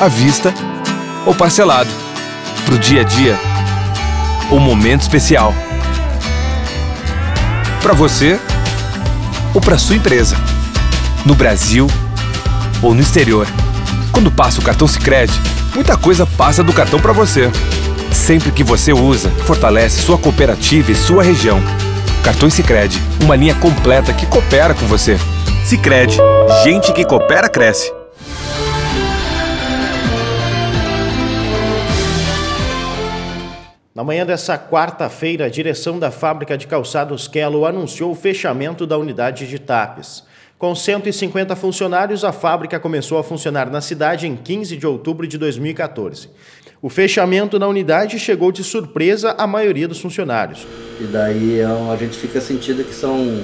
à vista ou parcelado. Pro dia a dia ou momento especial. Para você ou para sua empresa. No Brasil ou no exterior. Quando passa o cartão Sicredi, muita coisa passa do cartão para você. Sempre que você usa, fortalece sua cooperativa e sua região. Cartões Sicredi, uma linha completa que coopera com você. Sicredi, gente que coopera cresce. Na manhã dessa quarta-feira, a direção da fábrica de calçados Kelo anunciou o fechamento da unidade de Tapes. Com 150 funcionários, a fábrica começou a funcionar na cidade em 15 de outubro de 2014. O fechamento na unidade chegou de surpresa à maioria dos funcionários. E daí é a gente fica sentindo que são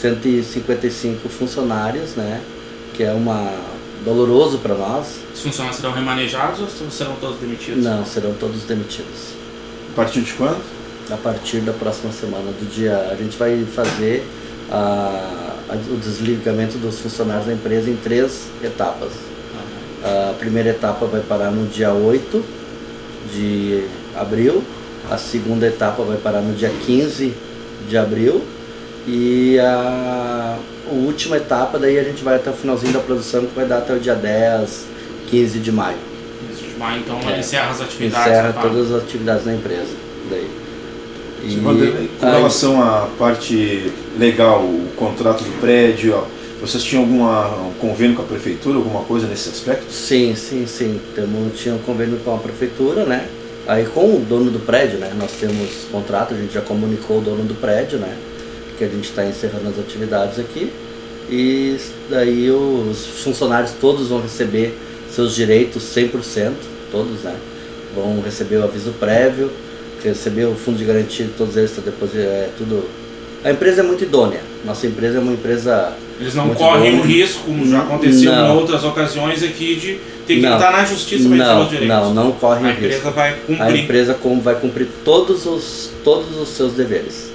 155 funcionários, né? Que é uma doloroso para nós. Os funcionários serão remanejados ou serão todos demitidos? Não, serão todos demitidos. A partir de quando? A partir da próxima semana, do dia. A gente vai fazer a, a, o desligamento dos funcionários da empresa em três etapas. A primeira etapa vai parar no dia 8 de abril, a segunda etapa vai parar no dia 15 de abril e a, a última etapa daí a gente vai até o finalzinho da produção que vai dar até o dia 10, 15 de maio. 15 de maio, então é, encerra as atividades. Encerra todas as atividades da empresa. Daí. E, com relação à parte legal, o contrato do prédio, ó, vocês tinham alguma, um convênio com a prefeitura, alguma coisa nesse aspecto? Sim, sim, sim. Temos, tinha um convênio com a prefeitura, né? Aí com o dono do prédio, né? Nós temos contrato, a gente já comunicou o dono do prédio, né? Que a gente está encerrando as atividades aqui. E daí os funcionários todos vão receber seus direitos 100%, todos, né? Vão receber o aviso prévio, receber o fundo de garantia de todos eles, depois é tudo a empresa é muito idônea. Nossa empresa é uma empresa. Eles não correm o risco, como já aconteceu não. em outras ocasiões aqui, de ter que não. estar na justiça para não, os direitos. Não, não corre a risco. A empresa vai cumprir. A empresa vai cumprir todos os, todos os seus deveres.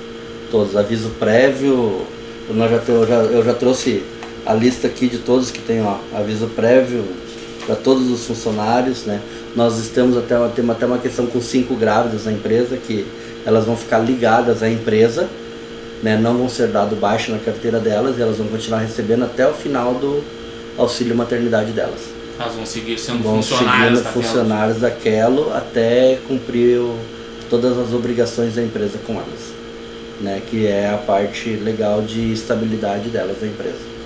Todos. Aviso prévio. Nós já, eu, já, eu já trouxe a lista aqui de todos que tem ó, aviso prévio para todos os funcionários. Né? Nós estamos até, temos até uma questão com cinco grávidas na empresa, que elas vão ficar ligadas à empresa né, não vão ser dado baixo na carteira delas e elas vão continuar recebendo até o final do auxílio maternidade delas. Elas vão seguir sendo vão funcionários, da funcionários daquela até cumprir o, todas as obrigações da empresa com elas, né, que é a parte legal de estabilidade delas da empresa.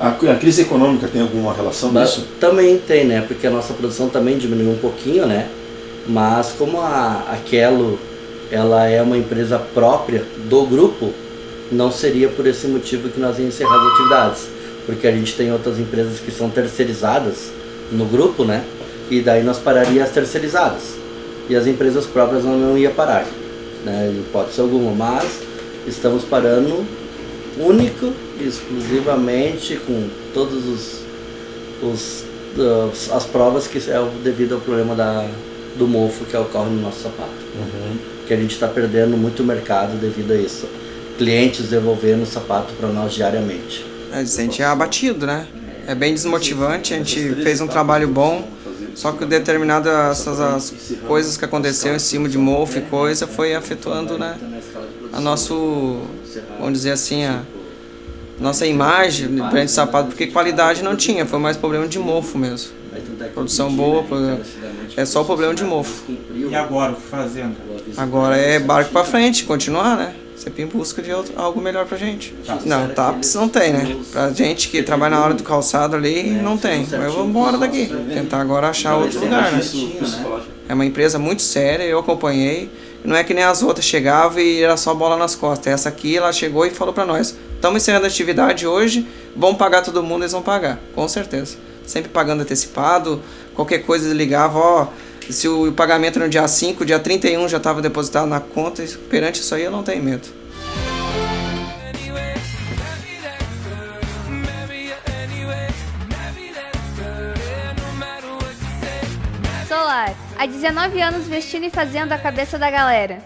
A, a crise econômica tem alguma relação com isso? Também tem, né, porque a nossa produção também diminuiu um pouquinho, né, mas como a, a ela é uma empresa própria do grupo, não seria por esse motivo que nós íamos encerrar as atividades, porque a gente tem outras empresas que são terceirizadas no grupo, né? E daí nós pararia as terceirizadas e as empresas próprias não, não ia parar, né? Hipótese alguma, mas estamos parando único e exclusivamente com todos os, os, as provas que é devido ao problema da, do mofo que ocorre no nosso sapato. Uhum que a gente está perdendo muito mercado devido a isso. Clientes devolvendo o sapato para nós diariamente. A gente é abatido, né? É bem desmotivante, a gente fez um trabalho bom, só que determinadas as coisas que aconteceram em cima de mofo e coisa foi afetando, né? A nosso, vamos dizer assim, a nossa imagem de brand de sapato, porque qualidade não tinha, foi mais problema de mofo mesmo. Produção boa, é só o problema de mofo. E agora, o que fazendo? Agora é barco pra frente, continuar, né? Sempre em busca de outro, algo melhor pra gente. Tá. Não, TAPS não tem, né? Pra gente que trabalha na hora do calçado ali, não tem. Mas vamos embora daqui. Tentar agora achar outro lugar, né? É uma empresa muito séria, eu acompanhei. Não é que nem as outras chegavam e era só bola nas costas. Essa aqui, ela chegou e falou pra nós: estamos encerrando a atividade hoje, vão pagar todo mundo, eles vão pagar, com certeza. Sempre pagando antecipado, qualquer coisa eles ligavam, ó se o pagamento no dia 5, dia 31 já estava depositado na conta, perante isso aí eu não tenho medo. Solar, há 19 anos vestindo e fazendo a cabeça da galera.